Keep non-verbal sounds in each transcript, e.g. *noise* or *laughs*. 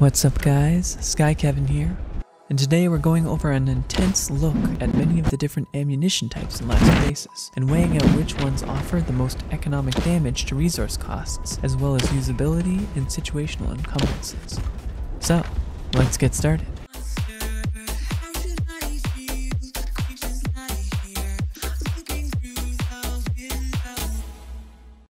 What's up guys, Sky Kevin here, and today we're going over an intense look at many of the different ammunition types in Last Oasis, and weighing out which ones offer the most economic damage to resource costs, as well as usability and situational encumbrances. So, let's get started.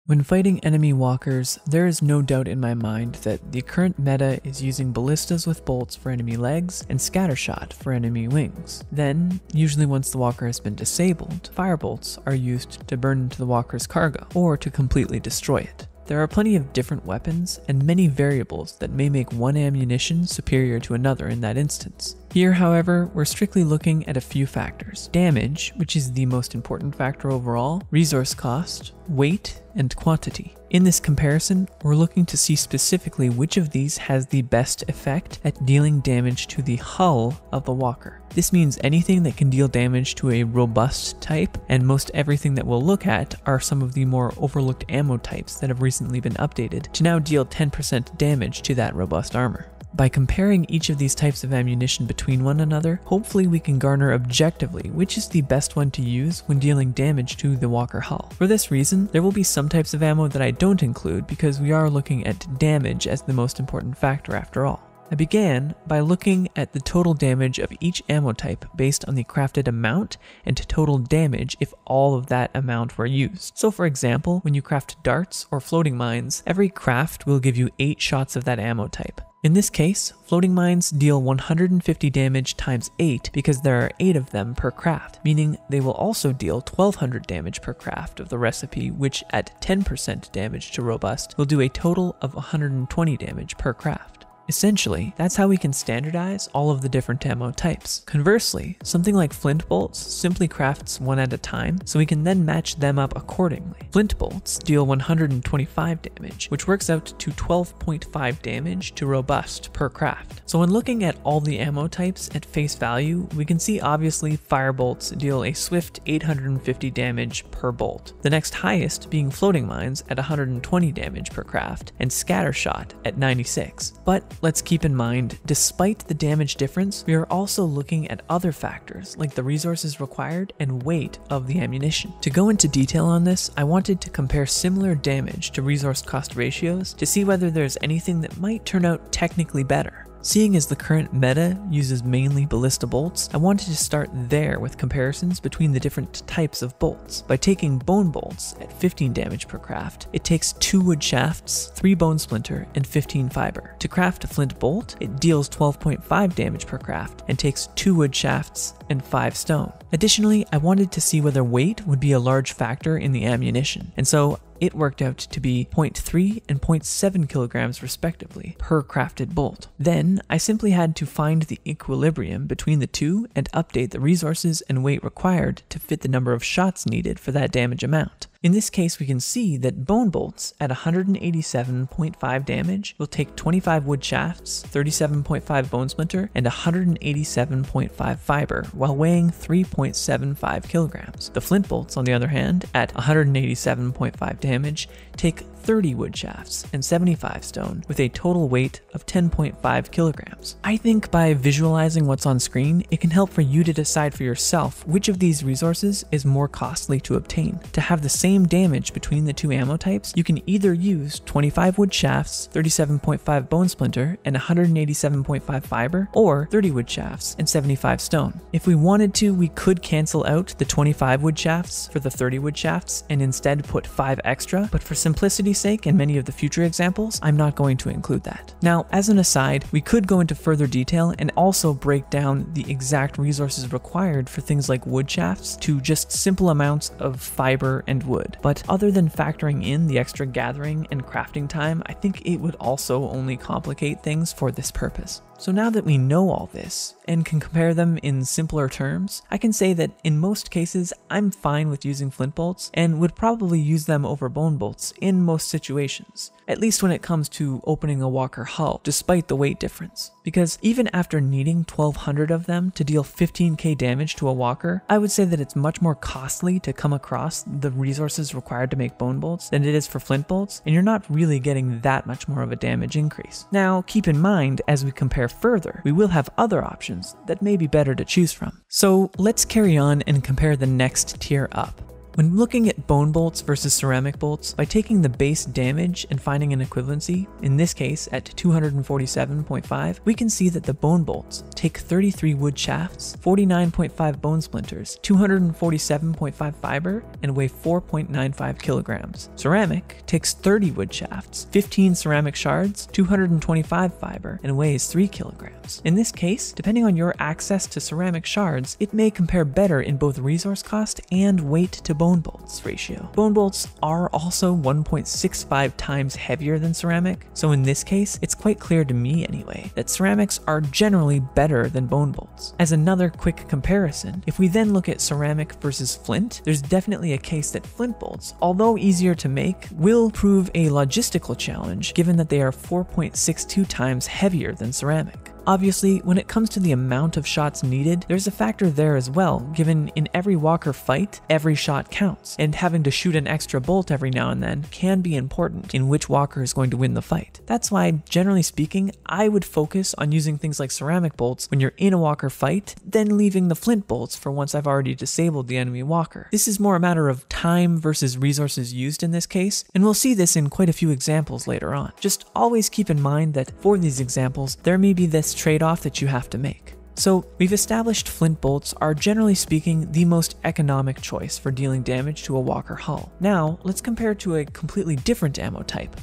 When fighting enemy walkers, there is no doubt in my mind that the current meta is using ballistas with bolts for enemy legs and scattershot for enemy wings. Then, usually once the walker has been disabled, firebolts are used to burn into the walker's cargo or to completely destroy it. There are plenty of different weapons and many variables that may make one ammunition superior to another in that instance. Here, however, we're strictly looking at a few factors. Damage, which is the most important factor overall, resource cost, weight, and quantity. In this comparison, we're looking to see specifically which of these has the best effect at dealing damage to the hull of the walker. This means anything that can deal damage to a robust type, and most everything that we'll look at are some of the more overlooked ammo types that have recently been updated to now deal 10% damage to that robust armor. By comparing each of these types of ammunition between one another, hopefully we can garner objectively which is the best one to use when dealing damage to the walker hull. For this reason, there will be some types of ammo that I don't include because we are looking at damage as the most important factor after all. I began by looking at the total damage of each ammo type based on the crafted amount and total damage if all of that amount were used. So for example, when you craft darts or floating mines, every craft will give you 8 shots of that ammo type. In this case, floating mines deal 150 damage times 8 because there are 8 of them per craft, meaning they will also deal 1200 damage per craft of the recipe, which at 10% damage to robust will do a total of 120 damage per craft. Essentially, that's how we can standardize all of the different ammo types. Conversely, something like flint bolts simply crafts one at a time, so we can then match them up accordingly. Flint bolts deal 125 damage, which works out to 12.5 damage to robust per craft. So when looking at all the ammo types at face value, we can see obviously firebolts deal a swift 850 damage per bolt. The next highest being floating mines at 120 damage per craft, and scattershot at 96. But Let's keep in mind, despite the damage difference, we are also looking at other factors like the resources required and weight of the ammunition. To go into detail on this, I wanted to compare similar damage to resource cost ratios to see whether there's anything that might turn out technically better. Seeing as the current meta uses mainly ballista bolts, I wanted to start there with comparisons between the different types of bolts. By taking bone bolts at 15 damage per craft, it takes 2 wood shafts, 3 bone splinter, and 15 fiber. To craft a flint bolt, it deals 12.5 damage per craft and takes 2 wood shafts and 5 stone. Additionally, I wanted to see whether weight would be a large factor in the ammunition, and so it worked out to be 0.3 and 0.7 kilograms respectively per crafted bolt. Then I simply had to find the equilibrium between the two and update the resources and weight required to fit the number of shots needed for that damage amount. In this case, we can see that bone bolts at 187.5 damage will take 25 wood shafts, 37.5 bone splinter, and 187.5 fiber, while weighing 3.75 kilograms. The flint bolts, on the other hand, at 187.5 damage, take 30 wood shafts and 75 stone with a total weight of 10.5 kilograms. I think by visualizing what's on screen, it can help for you to decide for yourself which of these resources is more costly to obtain. To have the same damage between the two ammo types, you can either use 25 wood shafts, 37.5 bone splinter, and 187.5 fiber, or 30 wood shafts and 75 stone. If we wanted to, we could cancel out the 25 wood shafts for the 30 wood shafts and instead put 5 extra, but for simplicity's sake and many of the future examples, I'm not going to include that. Now, as an aside, we could go into further detail and also break down the exact resources required for things like wood shafts to just simple amounts of fiber and wood. But other than factoring in the extra gathering and crafting time, I think it would also only complicate things for this purpose. So now that we know all this and can compare them in simpler terms, I can say that in most cases I'm fine with using flint bolts and would probably use them over bone bolts in most situations, at least when it comes to opening a walker hull, despite the weight difference. Because even after needing 1200 of them to deal 15k damage to a walker, I would say that it's much more costly to come across the resources required to make bone bolts than it is for flint bolts, and you're not really getting that much more of a damage increase. Now, keep in mind, as we compare further, we will have other options that may be better to choose from. So let's carry on and compare the next tier up. When looking at bone bolts versus ceramic bolts, by taking the base damage and finding an equivalency, in this case at 247.5, we can see that the bone bolts take 33 wood shafts, 49.5 bone splinters, 247.5 fiber, and weigh 4.95 kilograms. Ceramic takes 30 wood shafts, 15 ceramic shards, 225 fiber, and weighs 3 kilograms. In this case, depending on your access to ceramic shards, it may compare better in both resource cost and weight to bone bone bolts ratio. Bone bolts are also 1.65 times heavier than ceramic, so in this case, it's quite clear to me anyway, that ceramics are generally better than bone bolts. As another quick comparison, if we then look at ceramic versus flint, there's definitely a case that flint bolts, although easier to make, will prove a logistical challenge given that they are 4.62 times heavier than ceramic. Obviously, when it comes to the amount of shots needed, there's a factor there as well, given in every Walker fight, every shot counts, and having to shoot an extra bolt every now and then can be important in which Walker is going to win the fight. That's why, generally speaking, I would focus on using things like ceramic bolts when you're in a Walker fight, then leaving the flint bolts for once I've already disabled the enemy Walker. This is more a matter of time versus resources used in this case, and we'll see this in quite a few examples later on. Just always keep in mind that for these examples, there may be this trade off that you have to make. So, we've established flint bolts are generally speaking the most economic choice for dealing damage to a walker hull. Now, let's compare to a completely different ammo type.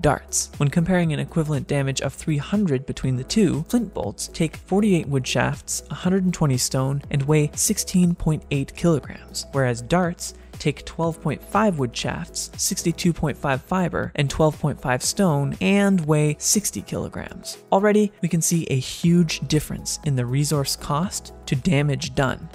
Darts. When comparing an equivalent damage of 300 between the two, flint bolts take 48 wood shafts, 120 stone, and weigh 16.8 kilograms, whereas darts take 12.5 wood shafts, 62.5 fiber, and 12.5 stone, and weigh 60 kilograms. Already, we can see a huge difference in the resource cost to damage done.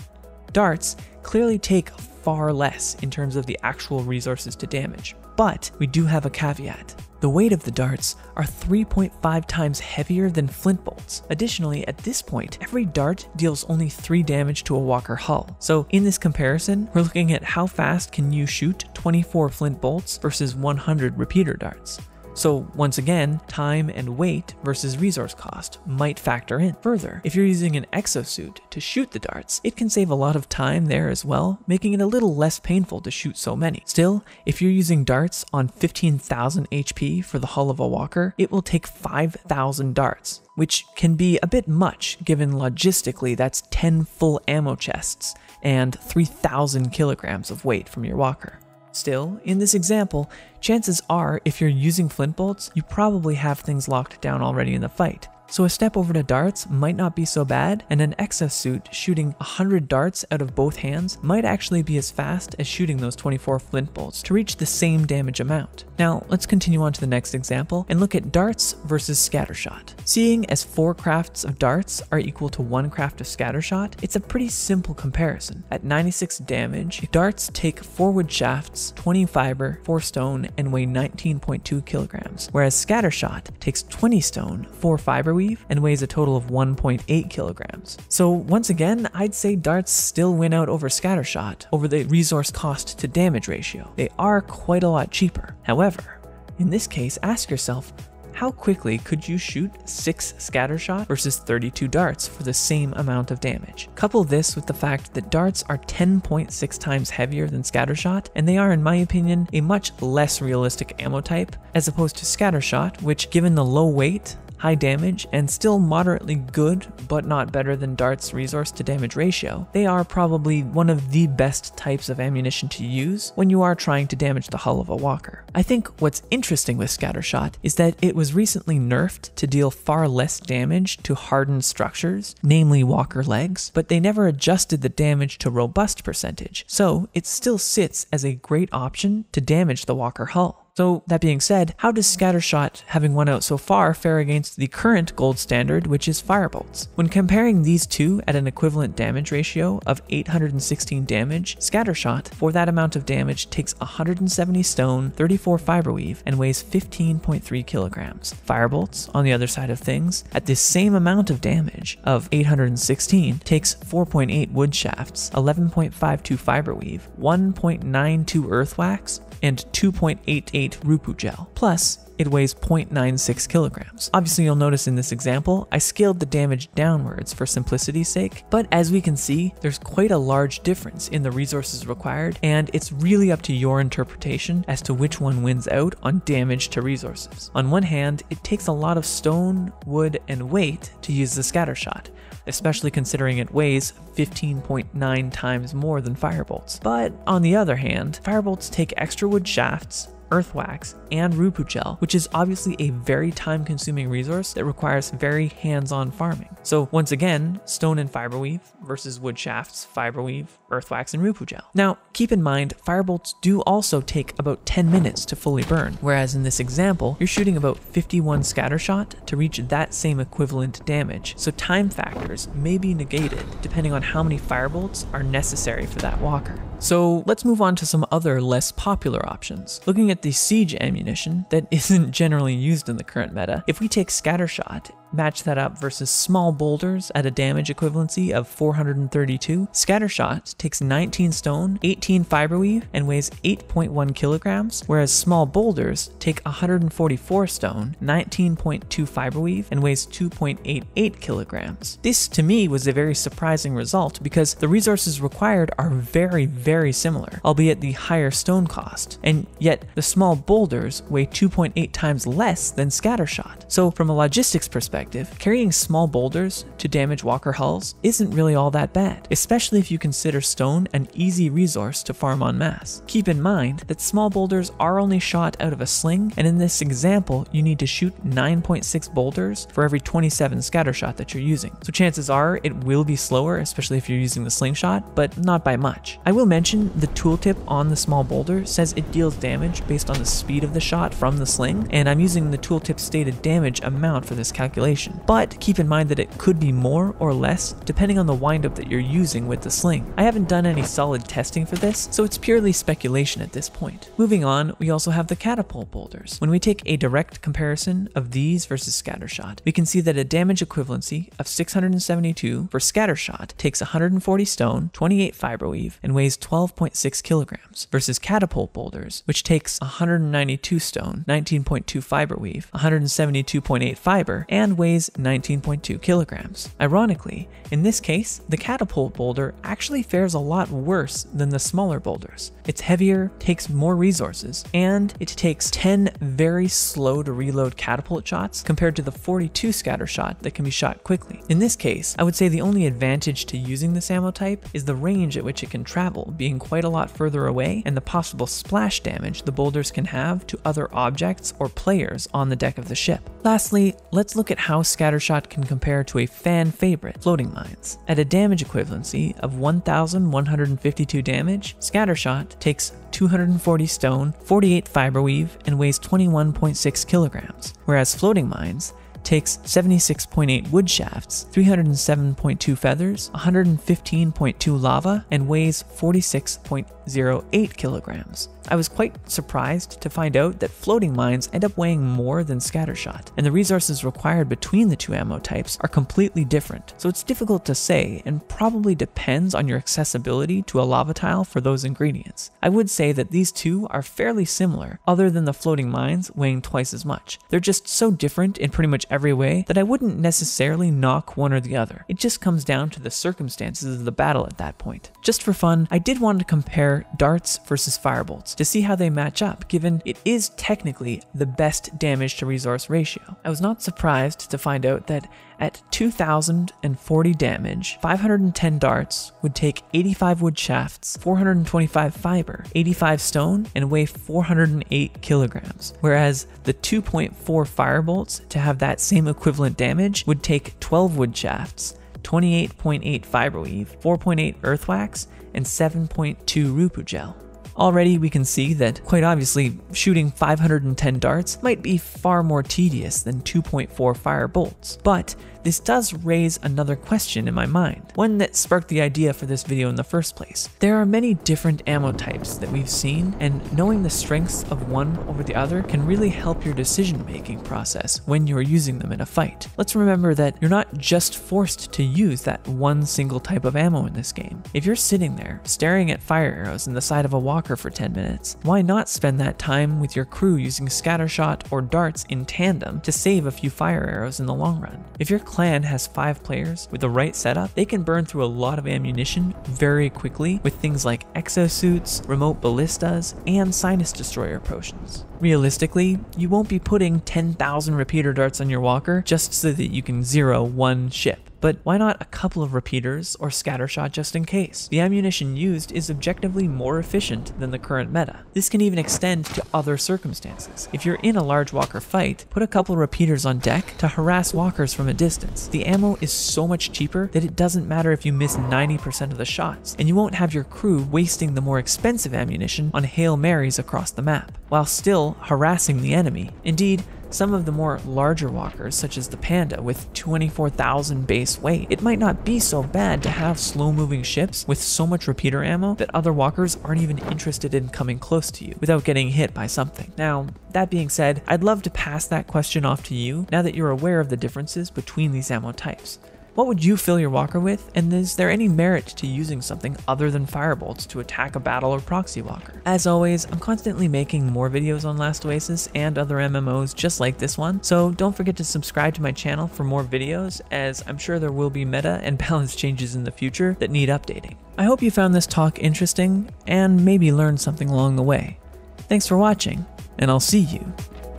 Darts clearly take far less in terms of the actual resources to damage, but we do have a caveat. The weight of the darts are 3.5 times heavier than flint bolts. Additionally, at this point, every dart deals only 3 damage to a walker hull. So in this comparison, we're looking at how fast can you shoot 24 flint bolts versus 100 repeater darts. So once again, time and weight versus resource cost might factor in. Further, if you're using an exosuit to shoot the darts, it can save a lot of time there as well, making it a little less painful to shoot so many. Still, if you're using darts on 15,000 HP for the hull of a walker, it will take 5,000 darts, which can be a bit much given logistically that's 10 full ammo chests and 3,000 kilograms of weight from your walker. Still, in this example, chances are if you're using flint bolts, you probably have things locked down already in the fight. So a step over to darts might not be so bad, and an exosuit shooting 100 darts out of both hands might actually be as fast as shooting those 24 flint bolts to reach the same damage amount. Now, let's continue on to the next example and look at darts versus scattershot. Seeing as four crafts of darts are equal to one craft of scattershot, it's a pretty simple comparison. At 96 damage, darts take 4 wood shafts, 20 fiber, 4 stone, and weigh 19.2 kilograms, whereas scattershot takes 20 stone, 4 fiber weave, and weighs a total of 1.8 kilograms. So once again, I'd say darts still win out over scattershot over the resource cost to damage ratio. They are quite a lot cheaper. However, in this case, ask yourself, how quickly could you shoot 6 scattershot versus 32 darts for the same amount of damage? Couple this with the fact that darts are 10.6 times heavier than scattershot, and they are, in my opinion, a much less realistic ammo type, as opposed to scattershot, which, given the low weight, high damage, and still moderately good, but not better than Dart's resource to damage ratio, they are probably one of the best types of ammunition to use when you are trying to damage the hull of a walker. I think what's interesting with Scattershot is that it was recently nerfed to deal far less damage to hardened structures, namely walker legs, but they never adjusted the damage to robust percentage, so it still sits as a great option to damage the walker hull. So, that being said, how does Scattershot, having won out so far, fare against the current gold standard, which is Firebolts? When comparing these two at an equivalent damage ratio of 816 damage, Scattershot, for that amount of damage, takes 170 stone, 34 fiberweave, and weighs 15.3 kilograms. Firebolts, on the other side of things, at the same amount of damage of 816, takes 4.8 wood shafts, 11.52 fiberweave, 1.92 earth wax, and 2.88 Rupu gel. Plus, it weighs 0.96 kilograms. Obviously, you'll notice in this example, I scaled the damage downwards for simplicity's sake, but as we can see, there's quite a large difference in the resources required, and it's really up to your interpretation as to which one wins out on damage to resources. On one hand, it takes a lot of stone, wood, and weight to use the scatter shot, especially considering it weighs 15.9 times more than firebolts. But on the other hand, firebolts take extra wood shafts, earth wax, and Rupu gel, which is obviously a very time consuming resource that requires very hands on farming. So, once again, stone and fiber weave versus wood shafts, fiberweave, earth wax, and Rupu gel. Now, keep in mind, firebolts do also take about 10 minutes to fully burn, whereas in this example, you're shooting about 51 scattershot to reach that same equivalent damage. So, time factors may be negated depending on how many firebolts are necessary for that walker. So let's move on to some other less popular options. Looking at the siege ammunition that isn't generally used in the current meta, if we take Scattershot Match that up versus small boulders at a damage equivalency of 432. Scattershot takes 19 stone, 18 fiberweave, and weighs 8.1 kilograms, whereas small boulders take 144 stone, 19.2 fiberweave, and weighs 2.88 kilograms. This to me was a very surprising result because the resources required are very, very similar, albeit the higher stone cost, and yet the small boulders weigh 2.8 times less than Scattershot. So from a logistics perspective, perspective, carrying small boulders to damage walker hulls isn't really all that bad, especially if you consider stone an easy resource to farm en masse. Keep in mind that small boulders are only shot out of a sling, and in this example, you need to shoot 9.6 boulders for every 27 scattershot that you're using. So chances are it will be slower, especially if you're using the slingshot, but not by much. I will mention the tooltip on the small boulder says it deals damage based on the speed of the shot from the sling, and I'm using the tooltip stated damage amount for this calculation but keep in mind that it could be more or less depending on the windup that you're using with the sling. I haven't done any solid testing for this, so it's purely speculation at this point. Moving on, we also have the catapult boulders. When we take a direct comparison of these versus scattershot, we can see that a damage equivalency of 672 for scattershot takes 140 stone, 28 fiberweave, and weighs 12.6 kilograms, versus catapult boulders, which takes 192 stone, 19.2 fiberweave, 172.8 fiber, and weighs 19.2 kilograms. Ironically, in this case, the catapult boulder actually fares a lot worse than the smaller boulders. It's heavier, takes more resources, and it takes 10 very slow to reload catapult shots compared to the 42 scatter shot that can be shot quickly. In this case, I would say the only advantage to using this ammo type is the range at which it can travel, being quite a lot further away, and the possible splash damage the boulders can have to other objects or players on the deck of the ship. Lastly, let's look at how Scattershot can compare to a fan favorite, Floating Mines. At a damage equivalency of 1,152 damage, Scattershot takes 240 stone, 48 fiber weave, and weighs 21.6 kilograms, whereas Floating Mines takes 76.8 wood shafts, 307.2 feathers, 115.2 lava, and weighs 46.08 kilograms. I was quite surprised to find out that floating mines end up weighing more than scattershot, and the resources required between the two ammo types are completely different, so it's difficult to say and probably depends on your accessibility to a lava tile for those ingredients. I would say that these two are fairly similar, other than the floating mines weighing twice as much. They're just so different in pretty much every way that I wouldn't necessarily knock one or the other. It just comes down to the circumstances of the battle at that point. Just for fun, I did want to compare darts versus firebolts to see how they match up, given it is technically the best damage to resource ratio. I was not surprised to find out that at 2040 damage, 510 darts would take 85 wood shafts, 425 fiber, 85 stone, and weigh 408 kilograms, whereas the 2.4 firebolts to have that same equivalent damage would take 12 wood shafts, 28.8 fiberweave, 4.8 earthwax, and 7.2 rupu gel. Already we can see that, quite obviously, shooting 510 darts might be far more tedious than 2.4 fire bolts, but this does raise another question in my mind, one that sparked the idea for this video in the first place. There are many different ammo types that we've seen, and knowing the strengths of one over the other can really help your decision making process when you're using them in a fight. Let's remember that you're not just forced to use that one single type of ammo in this game. If you're sitting there staring at fire arrows in the side of a walker for 10 minutes, why not spend that time with your crew using scattershot or darts in tandem to save a few fire arrows in the long run? If you're clan has five players with the right setup, they can burn through a lot of ammunition very quickly with things like exosuits, remote ballistas, and sinus destroyer potions. Realistically, you won't be putting 10,000 repeater darts on your walker just so that you can zero one ship but why not a couple of repeaters or scattershot just in case? The ammunition used is objectively more efficient than the current meta. This can even extend to other circumstances. If you're in a large walker fight, put a couple repeaters on deck to harass walkers from a distance. The ammo is so much cheaper that it doesn't matter if you miss 90% of the shots, and you won't have your crew wasting the more expensive ammunition on Hail Marys across the map, while still harassing the enemy. Indeed, some of the more larger walkers, such as the Panda with 24,000 base weight, it might not be so bad to have slow moving ships with so much repeater ammo that other walkers aren't even interested in coming close to you without getting hit by something. Now, that being said, I'd love to pass that question off to you now that you're aware of the differences between these ammo types. What would you fill your walker with, and is there any merit to using something other than firebolts to attack a battle or proxy walker? As always, I'm constantly making more videos on Last Oasis and other MMOs just like this one, so don't forget to subscribe to my channel for more videos, as I'm sure there will be meta and *laughs* balance changes in the future that need updating. I hope you found this talk interesting, and maybe learned something along the way. Thanks for watching, and I'll see you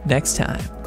next time.